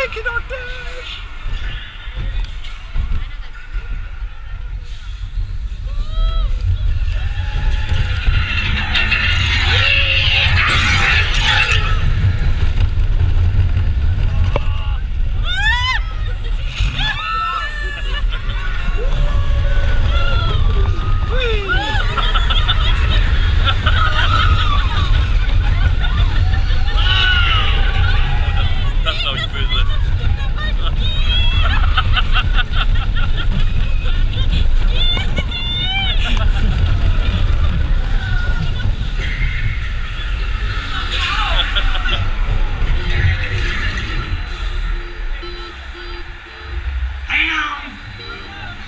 Take it doctor.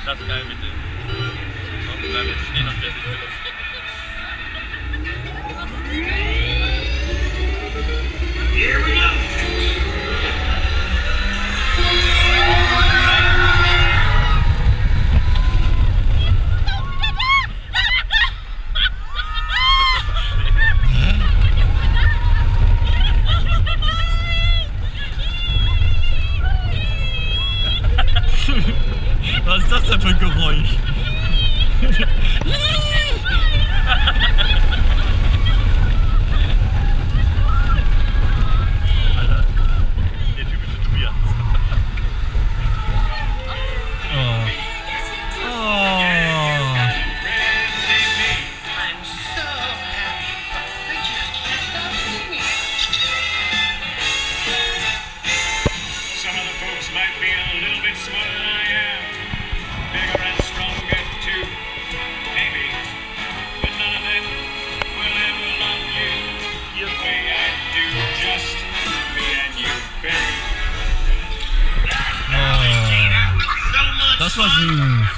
Das geil mit dem. Damit stehen noch wirklich Was ist das denn für ein Geräusch? Tá sozinho. Né?